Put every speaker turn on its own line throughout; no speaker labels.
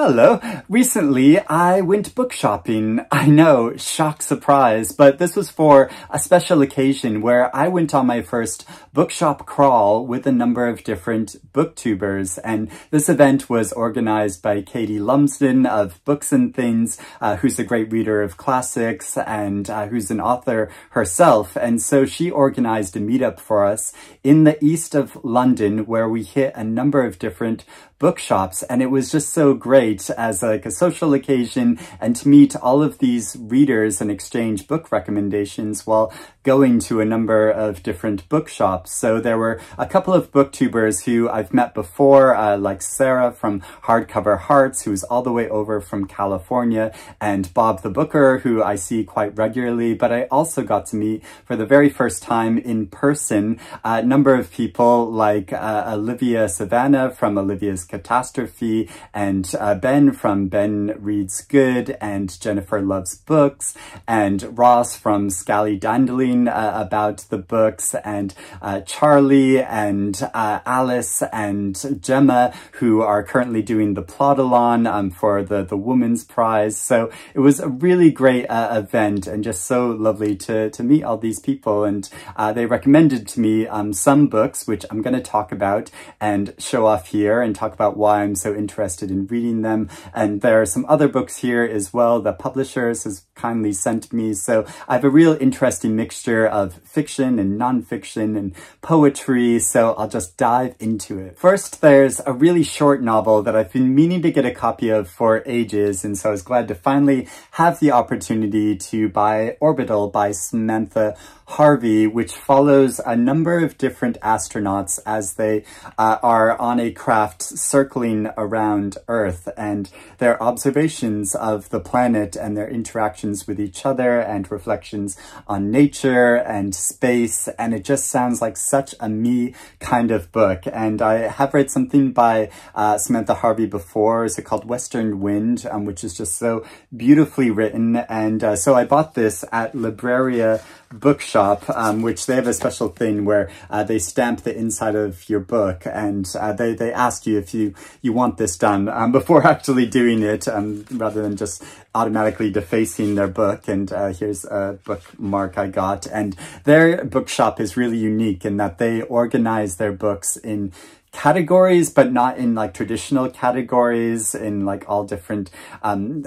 Hello. Recently, I went book shopping. I know, shock surprise, but this was for a special occasion where I went on my first bookshop crawl with a number of different booktubers. And this event was organized by Katie Lumsden of Books and Things, uh, who's a great reader of classics and uh, who's an author herself. And so she organized a meetup for us in the east of London where we hit a number of different bookshops and it was just so great as like a social occasion and to meet all of these readers and exchange book recommendations while going to a number of different bookshops. So there were a couple of booktubers who I've met before, uh, like Sarah from Hardcover Hearts, who's all the way over from California, and Bob the Booker, who I see quite regularly, but I also got to meet for the very first time in person a number of people like uh, Olivia Savannah from Olivia's Catastrophe, and uh, Ben from Ben Reads Good, and Jennifer Loves Books, and Ross from Scally Dandelion, uh, about the books and uh, Charlie and uh, Alice and Gemma who are currently doing the plot-along um, for the, the Women's Prize. So it was a really great uh, event and just so lovely to, to meet all these people. And uh, they recommended to me um, some books, which I'm going to talk about and show off here and talk about why I'm so interested in reading them. And there are some other books here as well that publishers has kindly sent me. So I have a real interesting mixture of fiction and nonfiction and poetry, so I'll just dive into it. First, there's a really short novel that I've been meaning to get a copy of for ages, and so I was glad to finally have the opportunity to buy Orbital by Samantha Harvey, which follows a number of different astronauts as they uh, are on a craft circling around Earth and their observations of the planet and their interactions with each other and reflections on nature and space. And it just sounds like such a me kind of book. And I have read something by uh, Samantha Harvey before. Is it called Western Wind, um, which is just so beautifully written. And uh, so I bought this at Libreria bookshop, um, which they have a special thing where uh, they stamp the inside of your book and uh, they, they ask you if you, you want this done um, before actually doing it um, rather than just automatically defacing their book. And uh, here's a bookmark I got. And their bookshop is really unique in that they organize their books in categories, but not in like traditional categories in like all different, um,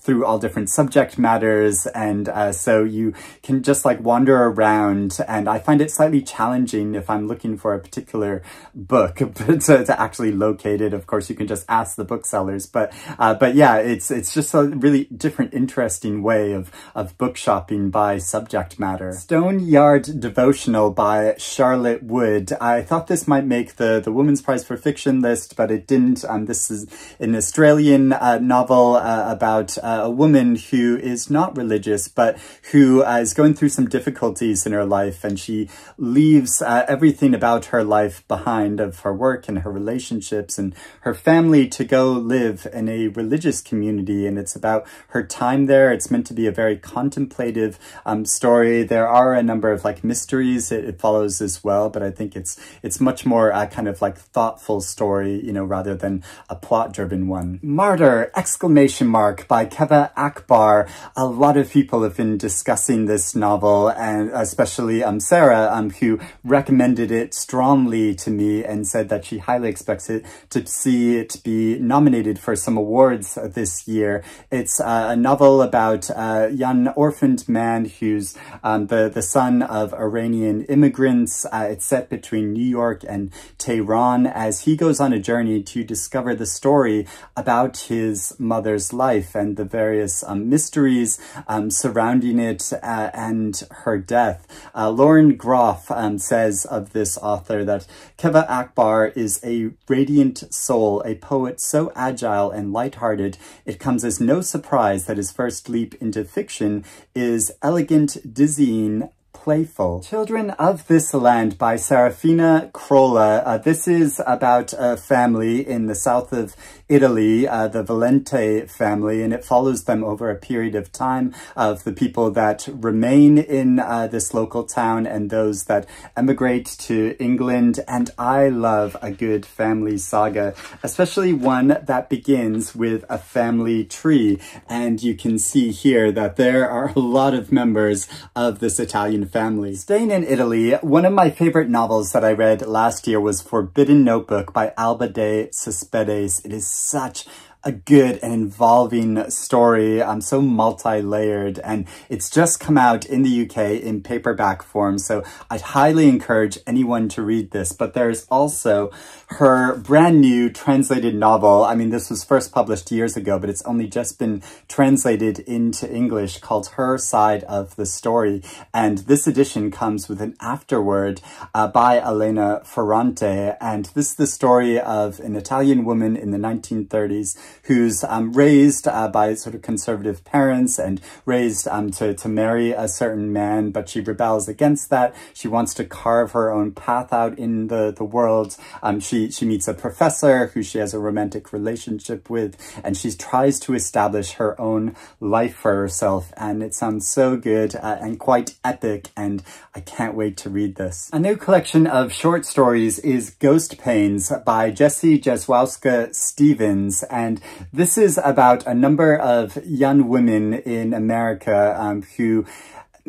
through all different subject matters. And uh, so you can just like wander around and I find it slightly challenging if I'm looking for a particular book to, to actually locate it. Of course, you can just ask the booksellers, but, uh, but yeah, it's, it's just a really different, interesting way of, of book shopping by subject matter. Stone Yard Devotional by Charlotte Wood. I thought this might make the, the Women's Prize for Fiction list, but it didn't. Um, this is an Australian uh, novel uh, about uh, a woman who is not religious, but who uh, is going through some difficulties in her life, and she leaves uh, everything about her life behind of her work and her relationships and her family to go live in a religious community, and it's about her time there. It's meant to be a very contemplative um, story. There are a number of like mysteries it, it follows as well, but I think it's it's much more uh, kind of like like thoughtful story, you know, rather than a plot-driven one. Martyr! Exclamation mark by Kaveh Akbar. A lot of people have been discussing this novel, and especially um, Sarah, um, who recommended it strongly to me and said that she highly expects it to see it be nominated for some awards this year. It's uh, a novel about a young orphaned man who's um, the, the son of Iranian immigrants. Uh, it's set between New York and Tehran as he goes on a journey to discover the story about his mother's life and the various um, mysteries um, surrounding it uh, and her death. Uh, Lauren Groff um, says of this author that Kaveh Akbar is a radiant soul, a poet so agile and lighthearted, it comes as no surprise that his first leap into fiction is elegant, dizzying, playful. Children of This Land by Serafina Crolla. Uh, this is about a family in the south of Italy, uh, the Valente family, and it follows them over a period of time of the people that remain in uh, this local town and those that emigrate to England. And I love a good family saga, especially one that begins with a family tree. And you can see here that there are a lot of members of this Italian family. Staying in Italy, one of my favorite novels that I read last year was Forbidden Notebook by Alba de Cespedes. It is such a good and involving story. I'm um, so multi-layered and it's just come out in the UK in paperback form. So I'd highly encourage anyone to read this, but there's also her brand new translated novel. I mean, this was first published years ago, but it's only just been translated into English called Her Side of the Story. And this edition comes with an afterword uh, by Elena Ferrante. And this is the story of an Italian woman in the 1930s who's um, raised uh, by sort of conservative parents and raised um, to, to marry a certain man, but she rebels against that. She wants to carve her own path out in the, the world. Um, she, she meets a professor who she has a romantic relationship with, and she tries to establish her own life for herself. And it sounds so good uh, and quite epic, and I can't wait to read this. A new collection of short stories is Ghost Pains by Jessi Jezewska Stevens, and this is about a number of young women in America um, who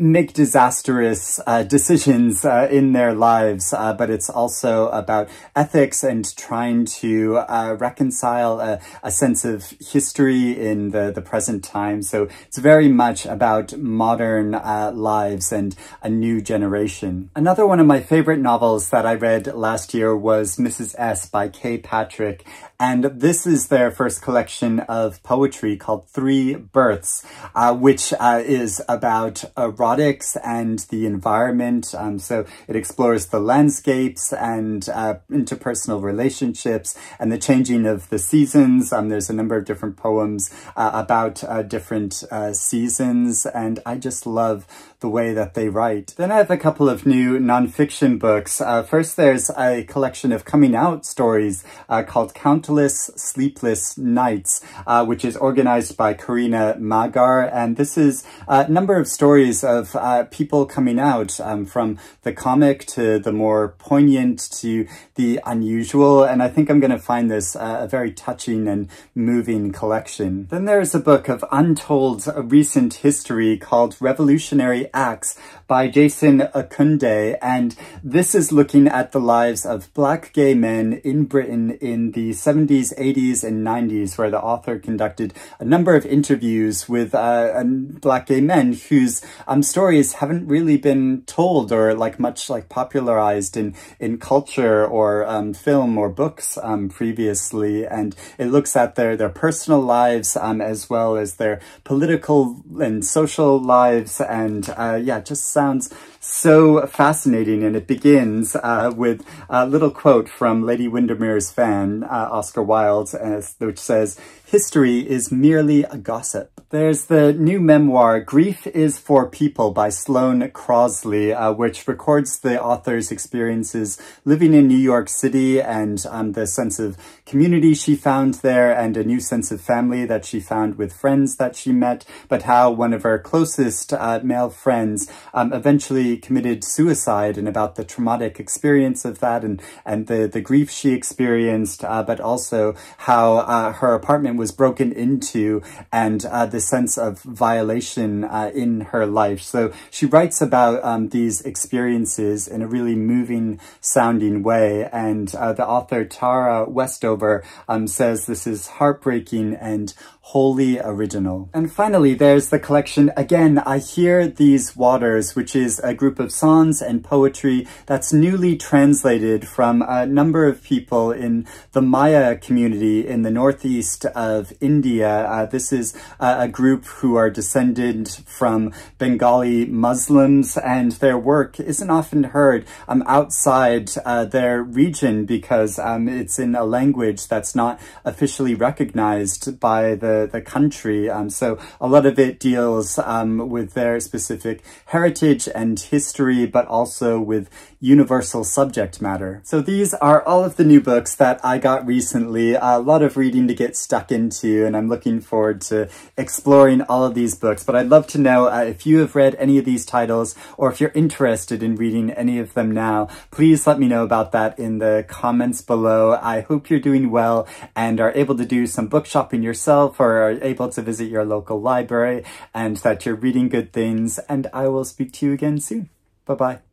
make disastrous uh, decisions uh, in their lives, uh, but it's also about ethics and trying to uh, reconcile a, a, sense of history in the, the present time. So it's very much about modern uh, lives and a new generation. Another one of my favorite novels that I read last year was Mrs. S by K Patrick. And this is their first collection of poetry called Three Births, uh, which is about erotics and the environment. Um, so it explores the landscapes and uh, interpersonal relationships and the changing of the seasons. Um, there's a number of different poems uh, about uh, different uh, seasons, and I just love the way that they write. Then I have a couple of new nonfiction books. Uh, first, there's a collection of coming out stories uh, called Countless Sleepless Nights, which is organized by Carina Maggar. And this is a number of stories of uh, people coming out um, from the comic to the more poignant to the unusual. And I think I'm going to find this uh, a very touching and moving collection. Then there's a book of untold recent history called Revolutionary Acts by Jason Okundaye, and this is looking at the lives of black gay men in Britain in the 70s, 80s, and 90s, where the author conducted a number of interviews with uh, black gay men whose um, stories haven't really been told or like much like popularized in, in culture or um, film or books um, previously. And it looks at their, their personal lives um, as well as their political and social lives and uh, yeah, just sounds so fascinating. And it begins uh, with a little quote from Lady Windermere's fan, uh, Oscar Wilde, which says, History is merely a gossip. There's the new memoir, Grief is for People by Sloane Crosley, uh, which records the author's experiences living in New York City and um, the sense of community she found there and a new sense of family that she found with friends that she met, but how one of her closest uh, male friends um, eventually committed suicide and about the traumatic experience of that and, and the, the grief she experienced, uh, but also how uh, her apartment was broken into and uh, the sense of violation uh, in her life. So she writes about um, these experiences in a really moving sounding way. And uh, the author Tara Westover um, says this is heartbreaking and wholly original. And finally, there's the collection, again, I Hear These Waters, which is a group of songs and poetry that's newly translated from a number of people in the Miya community in the northeast of India. Uh, this is a group who are descended from Bengali Muslims, and their work isn't often heard um, outside uh, their region because um, it's in a language that's not officially recognized by the the, country. Um, so a lot of it deals um, with their specific heritage and history, but also with universal subject matter. So these are all of the new books that I got recently. A lot of reading to get stuck into, and I'm looking forward to exploring all of these books. But I'd love to know uh, if you have read any of these titles, or if you're interested in reading any of them now, please let me know about that in the comments below. I hope you're doing well and are able to do some book shopping yourself or are uh, able to visit your local library and that you're reading good things. And I will speak to you again soon. Bye-bye.